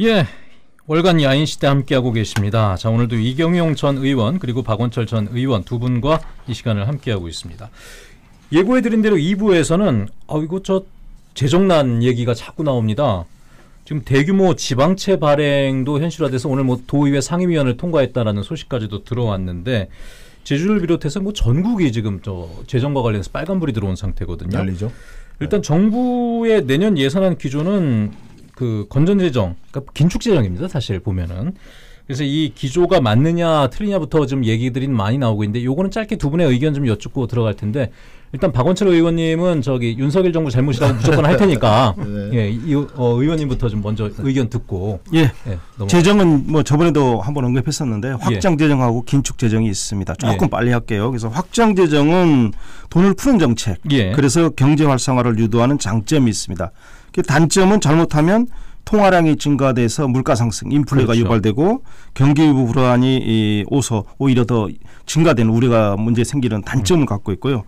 예. 월간 야인 시대 함께하고 계십니다. 자, 오늘도 이경용 전 의원 그리고 박원철 전 의원 두 분과 이 시간을 함께하고 있습니다. 예고해드린 대로 2부에서는 아 이거 저 재정난 얘기가 자꾸 나옵니다. 지금 대규모 지방채 발행도 현실화돼서 오늘 뭐 도의회 상임위원을 통과했다라는 소식까지도 들어왔는데 제주를 비롯해서 뭐 전국이 지금 저 재정과 관련해서 빨간불이 들어온 상태거든요. 난리죠. 일단 정부의 내년 예산안 기조는 그 건전 재정, 그러니까 긴축 재정입니다. 사실 보면은. 그래서 이 기조가 맞느냐 틀리냐부터 좀 얘기들이 많이 나오고 있는데 요거는 짧게 두 분의 의견 좀 여쭙고 들어갈 텐데 일단 박원철 의원님은 저기 윤석열 정부 잘못이라고 무조건 할 테니까 네. 예, 이, 어, 의원님부터 좀 먼저 의견 듣고 예. 예, 재정은 뭐 저번에도 한번 언급했었는데 확장 재정하고 긴축 재정이 있습니다. 조금 예. 빨리 할게요. 그래서 확장 재정은 돈을 푸는 정책. 예. 그래서 경제 활성화를 유도하는 장점이 있습니다. 그 단점은 잘못하면 통화량이 증가돼서 물가 상승, 인플레가 그렇죠. 유발되고 경기 불안이 이 오서 오히려 더 증가되는 우려가 문제 생기는 단점을 갖고 있고요.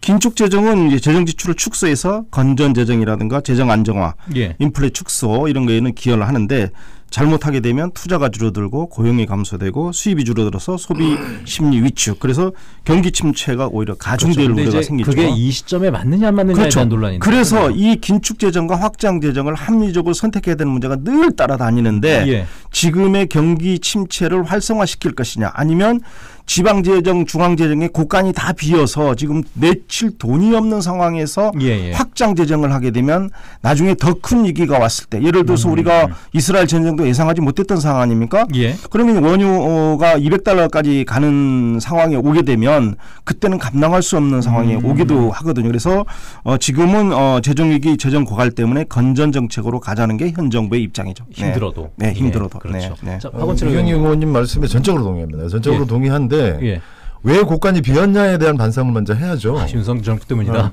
긴축 재정은 이제 재정 지출을 축소해서 건전 재정이라든가 재정 안정화, 예. 인플레 축소 이런 거에는 기여를 하는데 잘못하게 되면 투자가 줄어들고 고용이 감소되고 수입이 줄어들어서 소비 심리 위축 그래서 경기 침체가 오히려 가중될 근데 우려가 생기죠. 그게 이 시점에 맞느냐 안 맞느냐에 그렇죠. 대한 논란인데 그래서 이 긴축 재정과 확장 재정을 합리적으로 선택해야 되는 문제가 늘 따라다니는데 예. 지금의 경기 침체를 활성화시킬 것이냐 아니면 지방 재정, 중앙 재정의 곳간이 다 비어서 지금 내칠 돈이 없는 상황에서 예, 예. 확장 재정을 하게 되면 나중에 더 큰 위기가 왔을 때 예를 들어서 우리가 이스라엘 전쟁도 예상하지 못했던 상황 아닙니까? 예. 그러면 원유가 200달러까지 가는 상황에 오게 되면 그때는 감당할 수 없는 상황에 음. 오기도 하거든요. 그래서 어 지금은 어 재정 위기, 재정 고갈 때문에 건전 정책으로 가자는 게 현 정부의 입장이죠. 네. 힘들어도 네, 힘들어도. 예, 그렇죠. 네, 네. 자, 어, 박원철 의원님. 의원님 말씀에 전적으로 동의합니다. 전적으로 예. 동의한데 예. 왜 국간이 비었냐에 대한 반성을 먼저 해야죠. 아, 윤석 정부 때문이다.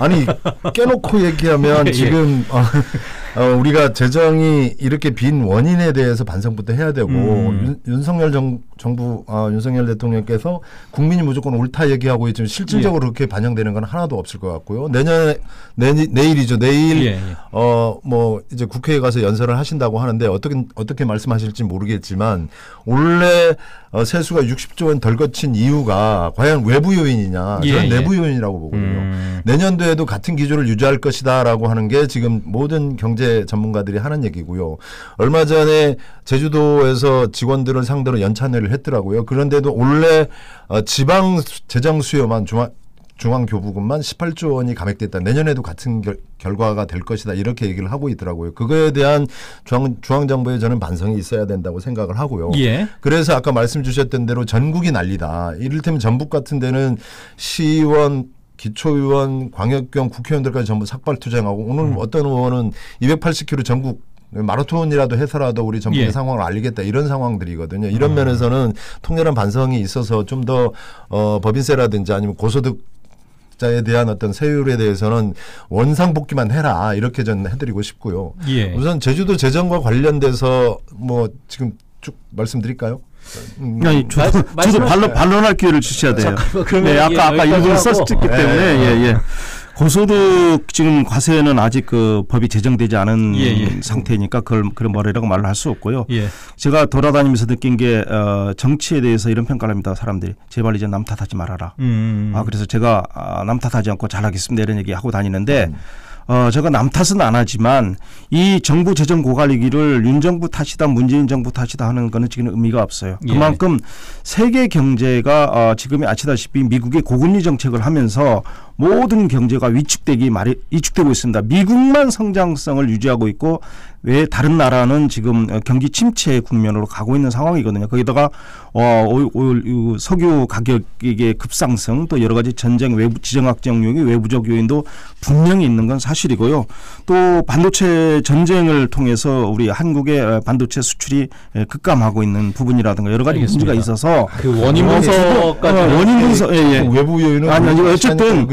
아 니 깨놓고 얘기하면 예. 지금 어, 어, 우리가 재정이 이렇게 빈 원인에 대해서 반성부터 해야 되고 음. 윤, 윤석열 정, 정부 어, 윤석열 대통령께서 국민이 무조건 옳다 얘기하고 있지만 실질적으로 그렇게 반영되는 건 하나도 없을 것 같고요. 내년 내, 내일이죠. 내일 예, 예. 어뭐 이제 국회에 가서 연설을 하신다고 하는데 어떻게 어떻게 말씀하실지 모르겠지만 원래 어, 세수가 60조 원 덜 거친 이유가 과연 외부 요인이냐 예, 저는 예. 내부 요인이라고 보거든요. 음. 내년도에도 같은 기조를 유지할 것이다라고 하는 게 지금 모든 경제 전문가들이 하는 얘기고요. 얼마 전에 제주도에서 직원들을 상대로 연찬회를 했더라고요. 그런데도 원래 어, 지방 수- 재정 수요만 중앙 중앙교부금만 18조 원이 감액됐다. 내년에도 같은 결, 결과가 될 것이다. 이렇게 얘기를 하고 있더라고요. 그거에 대한 중앙, 중앙정부에 저는 반성이 있어야 된다고 생각을 하고요. 예. 그래서 아까 말씀 주셨던 대로 전국이 난리다. 이를테면 전북 같은 데는 시의원 기초의원, 광역경 국회의원들까지 전부 삭발 투쟁하고 오늘 음. 어떤 의원은 280km 전국 마라톤이라도 해서라도 우리 전국의 예. 상황을 알리겠다 이런 상황들이거든요. 이런 음. 면에서는 통렬한 반성이 있어서 좀 더 어, 법인세라든지 아니면 고소득 자에 대한 어떤 세율에 대해서는 원상복귀만 해라 이렇게 저는 해드리고 싶고요. 예. 우선 제주도 재정과 관련돼서 뭐 지금 쭉 말씀드릴까요? 음, 아니, 저도, 말씀- 저도. 반론, 반론할 기회를 주셔야 돼요. 잠깐만, 그러면 네, 예, 아까 아까 여기까지 일부를 하고. 썼기 때문에 예. 예, 예. 고소득 지금 과세는 아직 그 법이 제정되지 않은 예, 예. 상태니까 그걸 그런 뭐라고 말을 할 수 없고요. 예. 제가 돌아다니면서 느낀 게 어, 정치에 대해서 이런 평가를 합니다. 사람들이 제발 이제 남 탓하지 말아라. 음. 아 그래서 제가 아, 남 탓하지 않고 잘하겠습니다 이런 얘기 하고 다니는데 어 제가 남 탓은 안 하지만 이 정부 재정 고갈위기를 윤 정부 탓이다 문재인 정부 탓이다 하는 거는 지금 의미가 없어요. 예. 그만큼 세계 경제가 어 지금이 아시다시피 미국의 고금리 정책을 하면서 모든 경제가 위축되기 말이 위축되고 있습니다. 미국만 성장성을 유지하고 있고 왜 다른 나라는 지금 어, 경기 침체 국면으로 가고 있는 상황이거든요. 거기다가 어, 석유 가격의 급상승 또 여러 가지 전쟁 외부 지정학적 요인, 외부적 요인도 분명히 있는 건 사실이고요. 또 반도체 전쟁을 통해서 우리 한국의 어, 반도체 수출이 에, 급감하고 있는 부분이라든가 여러 가지 알겠습니다. 문제가 있어서 그 원인 어, 분석까지 어, 원인 분석 예, 예. 그 외부 요인은 아니, 아니, 어쨌든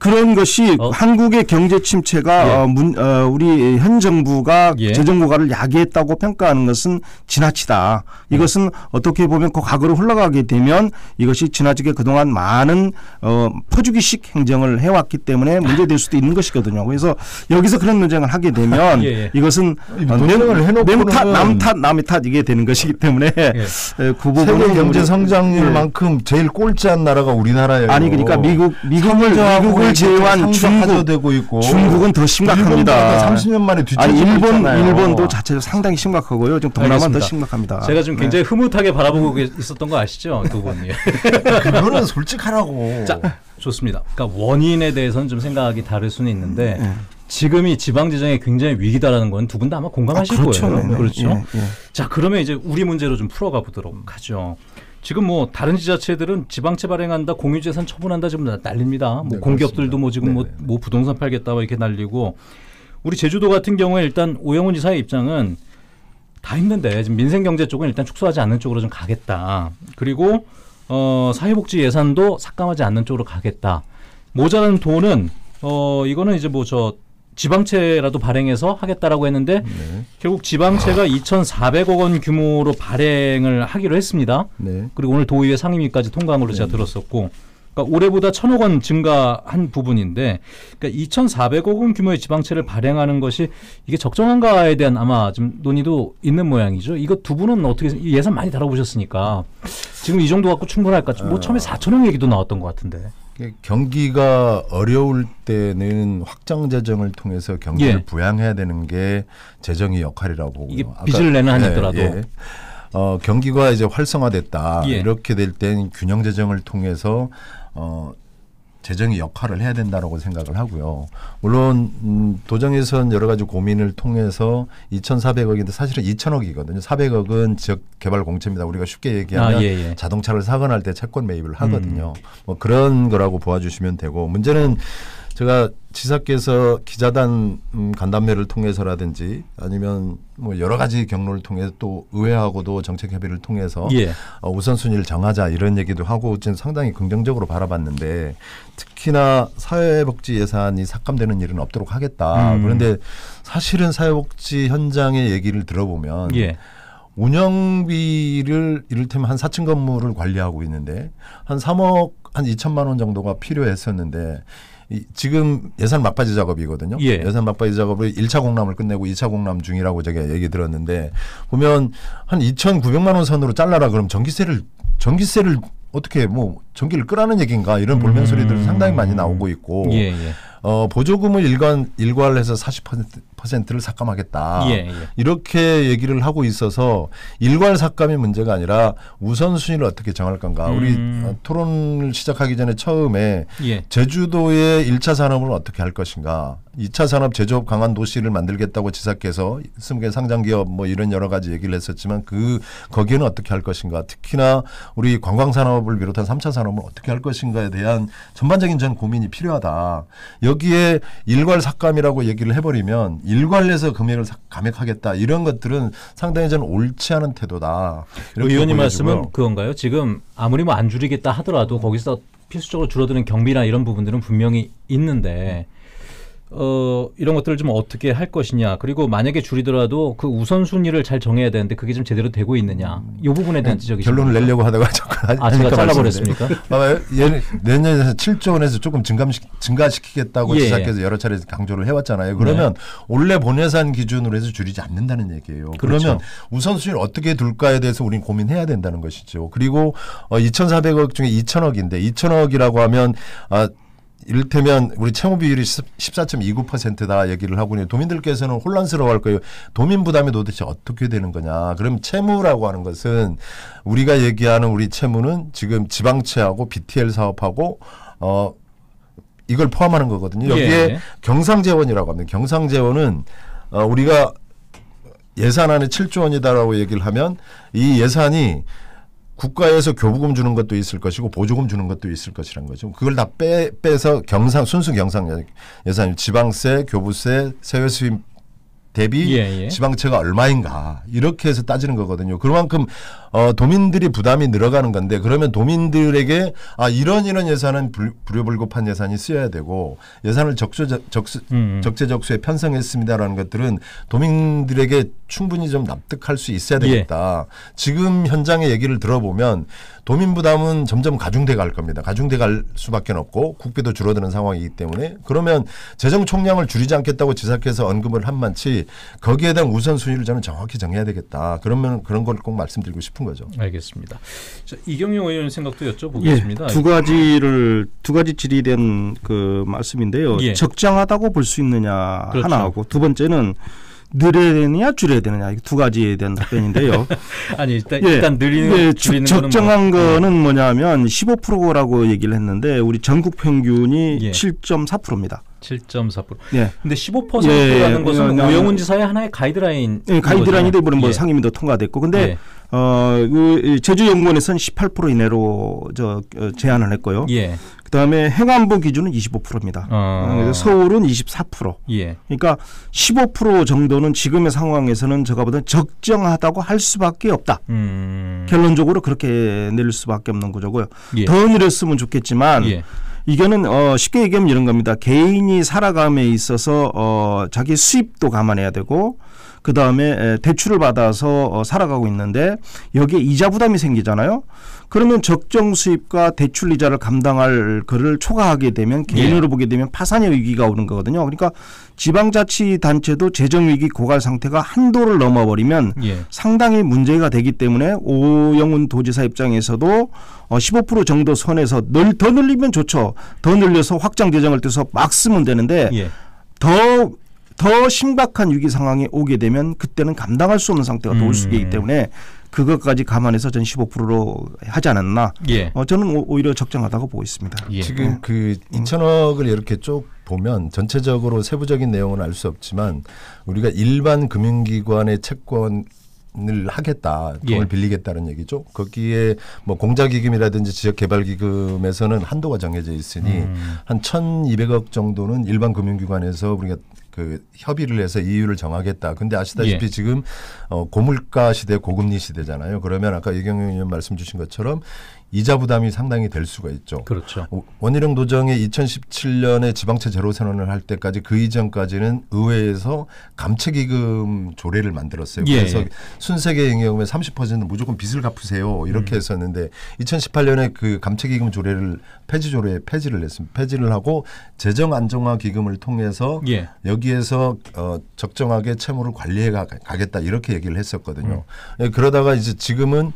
그 그런 것이 어. 한국의 경제 침체가 예. 어, 문, 어, 우리 현 정부가 예. 재정 고갈을 야기했다고 평가하는 것은 지나치다. 이것은 어떻게 보면 그 과거로 흘러가게 되면 이것이 지나치게 그동안 많은 어, 퍼주기식 행정을 해왔기 때문에 문제될 수도 있는 것이거든요. 그래서 여기서 그런 논쟁을 하게 되면 예, 예. 이것은 어, 논쟁을 해놓고는 탓, 남 탓, 남의 탓 이게 되는 것이기 때문에 에, 그 부분은 세계 경제 성장률만큼 제일 꼴찌한 나라가 우리나라예요. 아니 그러니까 미국 미국을 미국을 이렇게 제외한 중국 상저되고 있고 중국은 더 심각합니다. 30년 만에 아니 일본 있잖아요. 일본도 자체로 상당히 심각하고요. 좀 동남아는 더. 심각합니다. 제가 좀 네. 굉장히 흐뭇하게 바라보고 계- 있었던 거 아시죠? 두 분이. 그거는 솔직하라고. 자, 좋습니다. 그러니까 원인에 대해서는 좀 생각이 다를 수는 있는데 네. 지금이 지방 재정이 굉장히 위기다라는 건 두 분 다 아마 공감하실 아, 그렇죠. 거예요. 네, 그렇죠. 예, 예. 자, 그러면 이제 우리 문제로 좀 풀어가 보도록 하죠. 지금 뭐 다른 지자체들은 지방채 발행한다, 공유재산 처분한다 지금 다 난립니다. 뭐 네, 공기업들도 뭐 지금 뭐, 네네. 뭐 부동산 팔겠다 뭐 이렇게 난리고 우리 제주도 같은 경우에 일단 오영훈 지사의 입장은 다 힘든데 지금 민생 경제 쪽은 일단 축소하지 않는 쪽으로 좀 가겠다. 그리고 어 사회복지 예산도 삭감하지 않는 쪽으로 가겠다. 모자란 돈은 어 이거는 이제 뭐 저 지방채라도 발행해서 하겠다라고 했는데 네. 결국 지방채가 2,400억 원 규모로 발행을 하기로 했습니다. 네. 그리고 오늘 도의회 상임위까지 통과한 걸로 제가 들었었고, 그러니까 올해보다 1,000억 원 증가한 부분인데, 그러니까 2,400억 원 규모의 지방채를 발행하는 것이 이게 적정한가에 대한 아마 좀 논의도 있는 모양이죠. 이거 두 분은 어떻게 이 예산 많이 다뤄보셨으니까 지금 이 정도 갖고 충분할까? 뭐 처음에 4천억 얘기도 나왔던 것 같은데. 경기가 어려울 때는 확장 재정을 통해서 경기를 예. 부양해야 되는 게 재정의 역할이라고 보고요. 이게 빚을 내는 한이더라도. 어, 경기가 이제 활성화됐다. 예. 이렇게 될 땐 균형 재정을 통해서 어, 재정의 역할을 해야 된다라고 생각을 하고요. 물론 음, 도정에선 여러 가지 고민을 통해서 2,400억인데 사실은 2,000억이거든요. 400억은 지역 개발 공채입니다. 우리가 쉽게 얘기하면 아, 예, 예. 자동차를 사거나 할 때 채권 매입을 하거든요. 음. 뭐 그런 거라고 보아주시면 되고 문제는 제가 지사께서 기자단 음, 간담회를 통해서라든지 아니면 뭐 여러 가지 경로를 통해서 또 의회하고도 정책 협의를 통해서 예. 어, 우선순위를 정하자 이런 얘기도 하고 지금 상당히 긍정적으로 바라봤는데 특히나 사회복지 예산이 삭감되는 일은 없도록 하겠다. 음. 그런데 사실은 사회복지 현장의 얘기를 들어보면 예. 운영비를 이를테면 한 4층 건물을 관리하고 있는데 한 3억 한 2천만 원 정도가 필요했었는데 이 지금 예산 막바지 작업이거든요. 예. 예산 막바지 작업을 1차 공람을 끝내고 2차 공람 중이라고 제가 얘기 들었는데 보면 한 2,900만 원 선으로 잘라라 그럼 전기세를 전기세를 어떻게 뭐 전기를 끄라는 얘기인가 이런 볼멘 소리들 상당히 많이 나오고 있고 음. 예, 예. 어, 보조금을 일관 일괄해서 40% 를 삭감하겠다. 예, 예. 이렇게 얘기를 하고 있어서 일괄 삭감이 문제가 아니라 우선순위를 어떻게 정할 건가. 우리 음. 어, 토론을 시작하기 전에 처음에 예. 제주도의 1차 산업을 어떻게 할 것인가. 2차 산업 제조업 강한 도시를 만들겠다고 지사께서 20개 상장 기업 뭐 이런 여러 가지 얘기를 했었지만 그 거기에는 어떻게 할 것인가. 특히나 우리 관광 산업을 비롯한 3차 산업을 어떻게 할 것인가에 대한 전반적인 전 고민이 필요하다. 여기에 일괄 삭감이라고 얘기를 해버리면 일괄해서 금액을 삭- 감액하겠다 이런 것들은 상당히 저는 옳지 않은 태도다. 의원님. 말씀은 그건가요? 지금 아무리 뭐 안 줄이겠다 하더라도 거기서 필수적으로 줄어드는 경비나 이런 부분들은 분명히 있는데 어 이런 것들을 좀 어떻게 할 것이냐 그리고 만약에 줄이더라도 그 우선순위를 잘 정해야 되는데 그게 좀 제대로 되고 있느냐 이 부분에 대한 지적이 좀 음. 결론을 내려고 하다가 자꾸 아, 제가 잘라버렸습니까? 내년에 7조 원에서 조금 증감시, 증가시키겠다고 예, 지사께서 여러 차례 강조를 해왔잖아요. 그러면 원래 본예산 기준으로 해서 줄이지 않는다는 얘기예요. 그러 그렇죠. 면 우선순위를 어떻게 둘까에 대해서 우리는 고민해야 된다는 것이죠. 그리고 어, 2,400억 중에 2,000억인데 2,000억이라고 하면 아, 이를테면 우리 채무 비율이 14.29%다 얘기를 하고 있는데 도민들께서는 혼란스러워할 거예요. 도민 부담이 도대체 어떻게 되는 거냐. 그럼 채무라고 하는 것은 우리가 얘기하는 우리 채무는 지금 지방채하고 BTL 사업하고 어 이걸 포함하는 거거든요. 여기에 예. 경상재원이라고 합니다. 경상재원은 어 우리가 예산안에 7조 원이다라고 얘기를 하면 이 예산이 국가에서 교부금 주는 것도 있을 것이고 보조금 주는 것도 있을 것이란 거죠. 그걸 다 빼, 빼서 경상 순수 경상 예산 지방세, 교부세, 세외 수입 대비 예, 예. 지방채가 얼마인가 이렇게 해서 따지는 거거든요. 그만큼 어, 도민들이 부담이 늘어가는 건데 그러면 도민들에게 아 이런 이런 예산은 불, 불효불급한 예산이 쓰여야 되고 예산을 적수 적수 음. 적재적소에 편성했습니다라는 것들은 도민들에게 충분히 좀 납득할 수 있어야 예. 되겠다. 지금 현장의 얘기를 들어보면 도민 부담은 점점 가중돼 갈 겁니다. 가중돼 갈 수밖에 없고 국비도 줄어드는 상황이기 때문에 그러면 재정 총량을 줄이지 않겠다고 지사께서 언급을 한 만치 거기에 대한 우선순위를 저는 정확히 정해야 되겠다. 그러면 그런 걸 꼭 말씀드리고 싶은 거죠. 알겠습니다. 자, 이경용 의원 생각도 여쭤보겠습니다. 예, 두 가지를 두 가지 질의된 그 말씀인데요. 예. 적정하다고 볼 수 있느냐 그렇죠. 하나하고 두 번째는 늘려야 되느냐 줄여야 되느냐 이두 가지에 대한 답변인데요. 아니 일단 예. 일단 늘리는 예, 줄이는 적- 거는 적정한 뭐, 거는 뭐냐면 15%라고 얘기를 했는데 우리 전국 평균이 예. 7.4%입니다. 7.4%. 예. 근데 15%라는 예, 것은 예, 오영훈 지사의 하나의 가이드라인. 예, 가이드라인이 되버뭐 예. 상임위도 통과됐고 근데 예. 어, 그 제주연구원에서는 18% 이내로 저 어, 제한을 했고요. 예. 그다음에 행안부 기준은 25%입니다. 어. 그래서 서울은 24%. 예. 그러니까 15% 정도는 지금의 상황에서는 제가 보다 적정하다고 할 수밖에 없다. 음. 결론적으로 그렇게 내릴 수밖에 없는 구조고요. 예. 더 내렸으면 좋겠지만 예. 이거는 어 쉽게 얘기하면 이런 겁니다. 개인이 살아감에 있어서 어 자기 수입도 감안해야 되고 그 다음에 대출을 받아서 어, 살아가고 있는데 여기에 이자 부담이 생기잖아요. 그러면 적정 수입과 대출 이자를 감당할 거를 초과하게 되면 개인으로 보게 되면 파산의 위기가 오는 거거든요. 그러니까 지방자치단체도 재정 위기 고갈 상태가 한도를 넘어버리면 예. 상당히 문제가 되기 때문에 오영훈 도지사 입장에서도 어, 15% 정도 선에서 늘, 더 늘리면 좋죠. 더 늘려서 확장 재정을 떼서 막 쓰면 되는데 예. 더, 더 심각한 위기 상황에 오게 되면 그때는 감당할 수 없는 상태가 또올 수 있기 음. 때문에 그것까지 감안해서 전 15%로 하지 않았나. 예. 어, 저는 오- 오히려 적정하다고 보고 있습니다. 예. 지금 그 2천억을 이렇게 쭉 보면 전체적으로 세부적인 내용은 알 수 없지만 우리가 일반 금융기관의 채권 을 하겠다 돈을 예. 빌리겠다는 얘기죠. 거기에 뭐 공자기금이라든지 지역개발기금에서는 한도가 정해져 있으니 음. 한 1,200억 정도는 일반 금융기관에서 우리가 그 협의를 해서 이유를 정하겠다. 근데 아시다시피 예. 지금 어 고물가 시대, 고금리 시대잖아요. 그러면 아까 이경영 의원 말씀 주신 것처럼 이자 부담이 상당히 될 수가 있죠. 그렇죠. 어, 원희룡 도정이 2017년에 지방채 제로 선언을 할 때까지 그 이전까지는 의회에서 감채기금 조례를 만들었어요. 예. 그래서 순세계营业금의 30%는 무조건 빚을 갚으세요. 이렇게 했었는데 2018년에 그 감채기금 조례를 폐지 조례 폐지를 했습니다. 폐지를 하고 재정 안정화 기금을 통해서 예. 여기 에서 어, 적정하게 채무를 관리해 가, 가겠다 이렇게 얘기를 했었거든요. 예, 그러다가 이제 지금은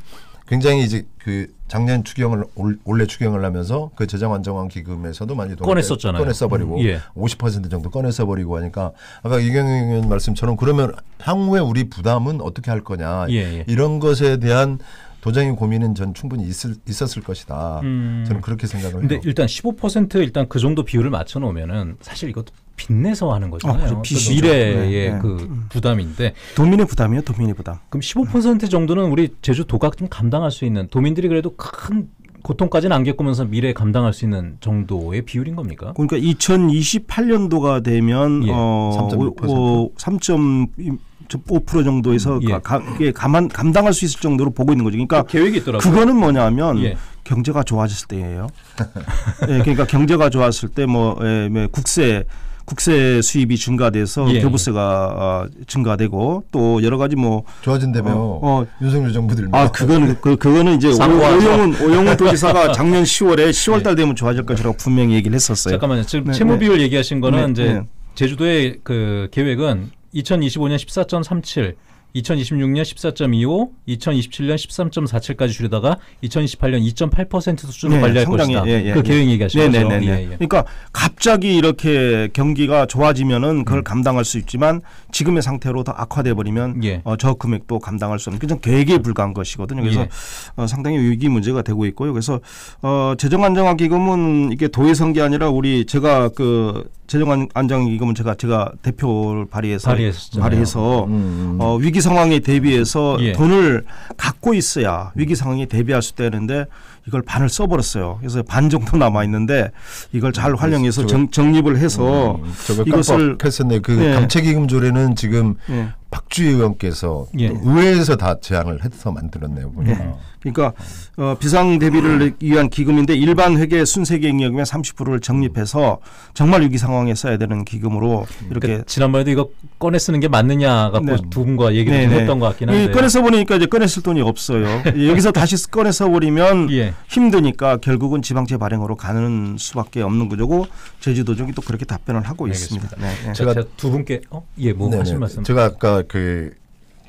굉장히 이제 그 작년 추경을 올, 올해 추경을 하면서 그 재정 안정화 기금에서도 많이 꺼냈었잖아요. 꺼내 써버리고 음, 예. 50% 정도 꺼내 써버리고 하니까 아까 이경영 의원 말씀처럼 그러면 향후에 우리 부담은 어떻게 할 거냐 예, 예. 이런 것에 대한 도정의 고민은 전 충분히 있을, 있었을 것이다. 음. 저는 그렇게 생각을 근데 해요. 일단 15% 일단 그 정도 비율을 맞춰 놓으면은 사실 이것도 빚내서 하는 거잖아요. 그렇죠. 또 빚이죠. 미래의 네, 네. 그 부담인데 도민의 부담이요, 도민의 부담. 그럼 15% 정도는 우리 제주도가 좀 감당할 수 있는 도민들이 그래도 큰 고통까지는 안 겪으면서 미래에 감당할 수 있는 정도의 비율인 겁니까? 그러니까 2028년도가 되면 예, 어, 3.6%. 어, 3.5% 정도에서 예. 가, 가, 이게 감안, 감당할 수 있을 정도로 보고 있는 거죠. 그러니까 계획이 있더라고요. 그거는 뭐냐면 예. 경제가 좋아졌을 때예요. 예, 그러니까 경제가 좋았을 때뭐 예, 뭐 국세 국세 수입이 증가돼서 예. 교부세가 어, 증가되고 또 여러 가지 뭐 좋아진다며 어, 어. 윤석열 정부 들면 아, 그거는 그 그거는 이제 오. 오영훈 오영훈 도지사가 작년 10월에 10월달 되면 좋아질 것이라고 분명히 얘기를 했었어요. 잠깐만요. 지금 네, 채무 네. 비율 얘기하신 거는 네, 이제 네. 제주도의 그 계획은 2025년 14.37, 2026년 14.25, 2027년 13.47까지 줄이다가 2028년 2.8% 수준으로 네, 관리할 상당히, 것이다. 예, 예, 그 예. 계획 얘기하시는 거죠. 네 네네. 예, 예. 그러니까 갑자기 이렇게 경기가 좋아지면은 음. 그걸 감당할 수 있지만 지금의 상태로 더 악화돼 버리면 예. 어, 저 금액도 감당할 수 없는 그냥 계획에 불과한 것이거든요. 그래서 예. 어, 상당히 위기 문제가 되고 있고요. 그래서 어, 재정안정화기금은 이게 도의선 게 아니라 우리 제가 그 재정안정기금은 제가 제가 대표를 발의해서 발의했었잖아요. 발의해서 음, 음. 어, 위기 상황에 대비해서 예. 돈을 갖고 있어야 위기 상황에 대비할 수 있다는데 이걸 반을 써버렸어요. 그래서 반 정도 남아 있는데 이걸 잘 활용해서 저거- 정, 정립을 해서 음, 이것을- 깜빡했었네. 그 네. 감책기금 조례는 지금 예. 박주희 의원께서 예. 의회에서 다 제안을 해서 만들었네요. 보니까. 그러니까 어, 비상 대비를 위한 기금인데 일반 회계 순세계 잉여금의 30%를 적립해서 정말 위기 상황에 써야 되는 기금으로 이렇게 그러니까 지난번에도 이거 꺼내 쓰는 게 맞느냐 갖고 네. 두 분과 얘기를 좀 네네. 했던 것 같긴 이 한데. 꺼내서 보니까 이제 꺼냈을 돈이 없어요. 여기서 다시 꺼내서 버리면 예. 힘드니까 결국은 지방채 발행으로 가는 수밖에 없는 구조고 제주도 쪽이 또 그렇게 답변을 하고 있습니다. 네, 네. 제가 제가- 두 분께 어? 예, 뭐 네네. 하실 말씀? 제가 아까 그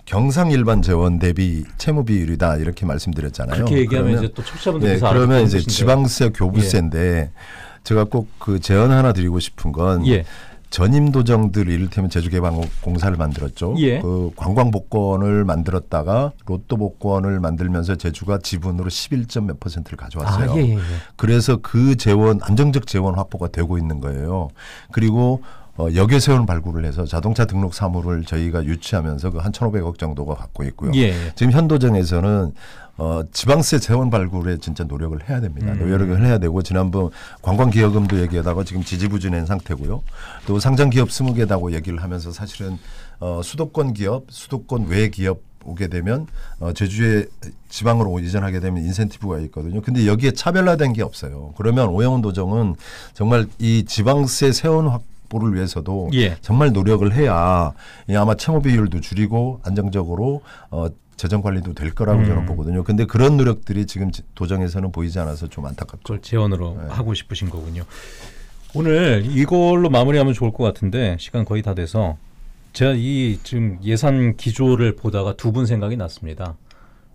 경상 일반 재원 대비 채무 비율이다 이렇게 말씀드렸잖아요. 그렇게 얘기하면 그러면 이제 또 청취자분들께서 네, 그러면 이제. 지방세 교부세인데 제가 꼭 그 제안 하나 드리고 싶은 건 예. 전임 도정들 이를테면 제주개방공사를 만들었죠. 예. 그 관광 복권을 만들었다가 로또 복권을 만들면서 제주가 지분으로 11점 몇 퍼센트를 가져왔어요. 아, 예, 예, 예. 그래서 그 재원 안정적 재원 확보가 되고 있는 거예요. 그리고 어, 역외 세원 발굴을 해서 자동차 등록 사무를 저희가 유치하면서 그한 1,500억 정도가 갖고 있고요. 예, 예. 지금 현도정에서는 어, 지방세 재원 발굴에 진짜 노력을 해야 됩니다. 음. 노력을 해야 되고 지난번 관광기여금도 얘기하다가 지금 지지부진한 상태고요. 또 상장 기업 20개다고 얘기를 하면서 사실은 어, 수도권 기업, 수도권 외 기업 오게 되면 어, 제주에 지방으로 이전하게 되면 인센티브가 있거든요. 근데 여기에 차별화된 게 없어요. 그러면 오영훈 도정은 정말 이 지방세 세원 확 보를 위해서도 예. 정말 노력을 해야 이 아마 채무 비율도 줄이고 안정적으로 어, 재정 관리도 될 거라고 음. 저는 보거든요. 근데 그런 노력들이 지금 지- 도정에서는 보이지 않아서 좀 안타깝죠. 그걸 재원으로 네. 하고 싶으신 거군요. 오늘 이걸로 마무리하면 좋을 것 같은데 시간 거의 다 돼서 제가 이 지금 예산 기조를 보다가 두 분 생각이 났습니다.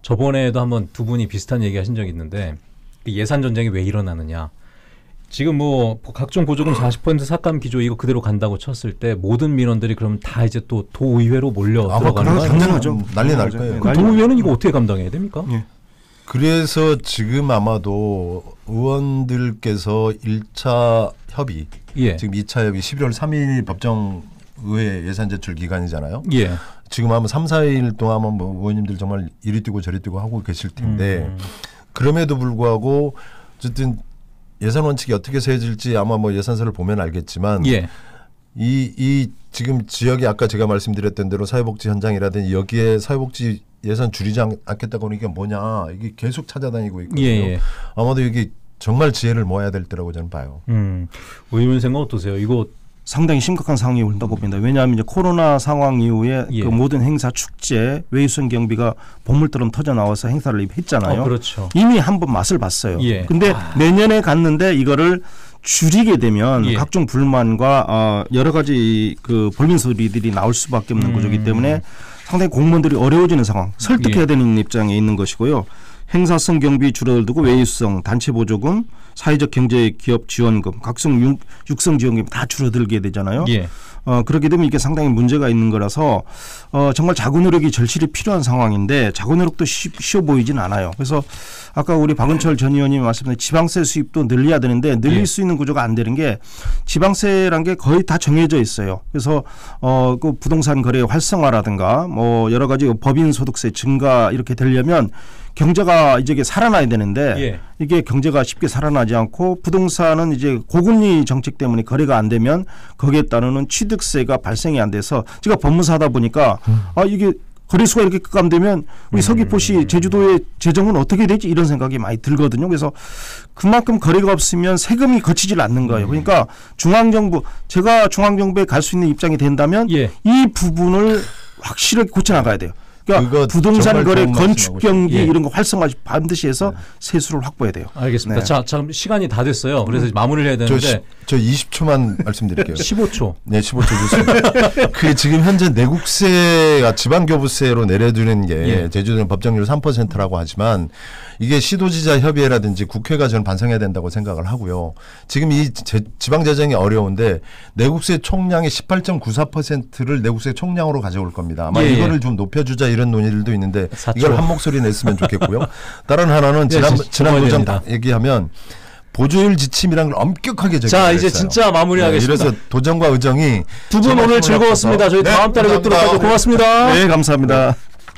저번에도 한번 두 분이 비슷한 얘기 하신 적이 있는데 그 예산 전쟁이 왜 일어나느냐. 지금 뭐 각종 보조금 40% 삭감 기조 이거 그대로 간다고 쳤을 때 모든 민원들이 그럼 다 이제 또 도의회로 몰려 아마 들어가는 거예요. 당연하죠. 난리 날. 거예요. 네, 난리 도의회는 이거 어떻게 감당해야 됩니까? 예. 그래서 지금 아마도 의원들께서 1차 협의, 예. 지금 2차 협의 11월 3일 법정 의회 예산 제출 기간이잖아요. 예. 지금 아마 3, 4일 동안 뭐 의원님들 정말 이리 뛰고 저리 뛰고 하고 계실 텐데 음. 그럼에도 불구하고 어쨌든 예산 원칙이 어떻게 세워질지 아마 뭐 예산서를 보면 알겠지만 예. 이, 이 지금 지역에 아까 제가 말씀드렸던 대로 사회복지 현장이라든지 여기에 사회복지 예산 줄이지 않- 않겠다고 하는 게 뭐냐 이게 계속 찾아다니고 있거든요. 예, 예. 아마도 이게 정말 지혜를 모아야 될 때라고 저는 봐요. 음. 의원 생각 어떠세요? 이거 상당히 심각한 상황이 온다고 봅니다. 왜냐하면 이제 코로나 상황 이후에 예. 그 모든 행사, 축제, 외유성 경비가 보물처럼 터져 나와서 행사를 했잖아요. 어, 그렇죠. 이미 한 번 맛을 봤어요. 예. 근데 내년에 갔는데 이거를 줄이게 되면 예. 각종 불만과 어, 여러 가지 그 불민 소리들이 나올 수밖에 없는 음. 구조이기 때문에 상당히 공무원들이 어려워지는 상황, 설득해야 예. 되는 입장에 있는 것이고요. 행사성 경비 줄어들고 외유성, 단체 보조금, 사회적 경제 기업 지원금, 육, 육성 지원금 다 줄어들게 되잖아요. 예. 어, 그렇게 되면 이게 상당히 문제가 있는 거라서 어, 정말 자구 노력이 절실히 필요한 상황인데 자구 노력도 쉬, 쉬워 보이진 않아요. 그래서 아까 우리 박은철 전 의원님이 말씀하신 지방세 수입도 늘려야 되는데 늘릴 예. 수 있는 구조가 안 되는 게 지방세란 게 거의 다 정해져 있어요. 그래서 어, 그 부동산 거래 활성화라든가 뭐 여러 가지 법인 소득세 증가 이렇게 되려면 경제가 이제 이게 살아나야 되는데 예. 이게 경제가 쉽게 살아나지 않고 부동산은 이제 고금리 정책 때문에 거래가 안 되면 거기에 따르는 취득세가 발생이 안 돼서 제가 법무사다 보니까 아 이게 거래수가 이렇게 급감되면 우리 서귀포시 제주도의 재정은 어떻게 되지 이런 생각이 많이 들거든요. 그래서 그만큼 거래가 없으면 세금이 거치질 않는 거예요. 그러니까 중앙정부 제가 중앙정부에 갈 수 있는 입장이 된다면 예. 이 부분을 확실하게 고쳐 나가야 돼요. 그러니까 부동산 거래, 건축 경기. 예. 이런 거 활성화 반드시 해서 세수를 확보해야 돼요. 알겠습니다. 네. 자, 참 시간이 다 됐어요. 그래서 마무리를 해야 저, 되는데 시- 저 20초만 말씀드릴게요. 15초. 네, 15초 주세요. 그 지금 현재 내국세가 지방교부세로 내려두는 게 예. 제주도는 법정률 3%라고 하지만 이게 시도지자 협의회라든지 국회가 저는 반성해야 된다고 생각을 하고요. 지금 이 제- 지방 재정이 어려운데 내국세 총량의 18.94%를 내국세 총량으로 가져올 겁니다. 아마 예, 예. 이거를 좀 높여주자 이런 논의들도 있는데 사초. 이걸 한 목소리 냈으면 좋겠고요. 다른 하나는 네, 지난 지- 지난 먹어야 도정 됩니다. 얘기하면 보조율 지침이라는 걸 엄격하게 자, 적용을 이제. 진짜 마무리하겠습니다. 네, 그래서 도정과 의정이 두분제 오늘 즐거웠습니다. 저희 네, 다음 달에 뵙도록. 하죠. 고맙습니다. 네, 감사합니다.